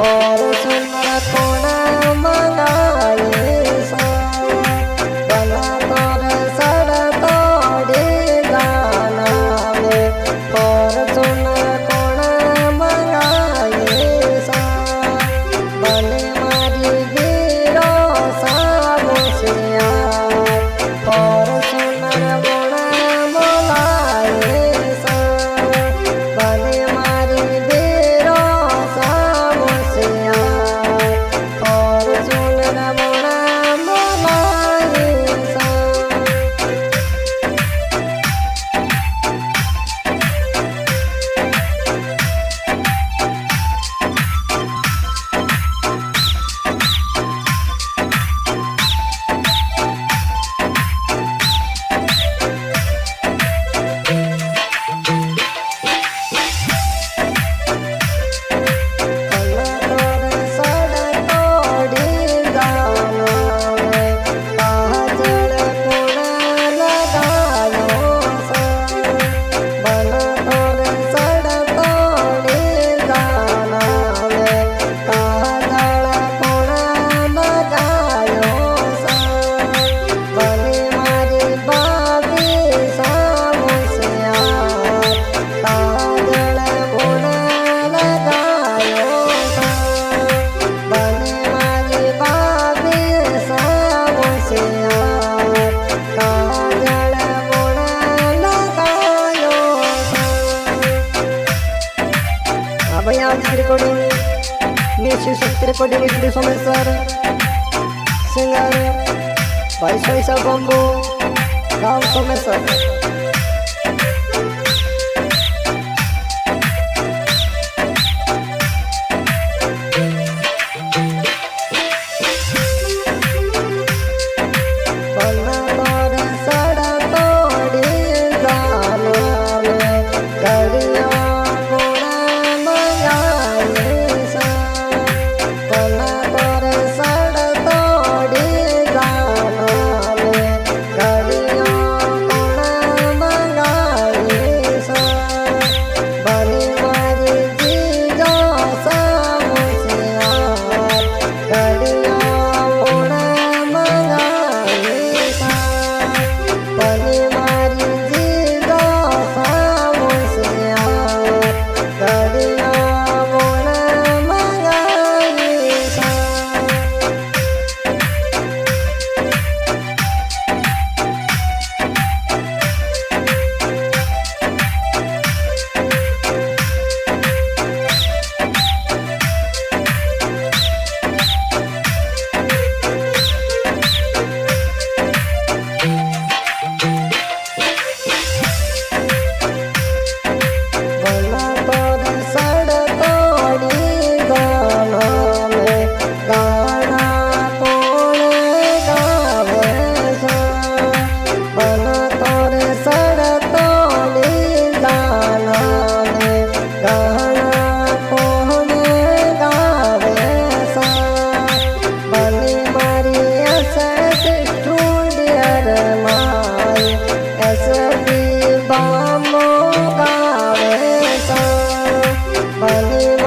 और सुनत recording studio Someshwar singer भाई पैसा बम्बू गाँव सोमेश्वर I love you.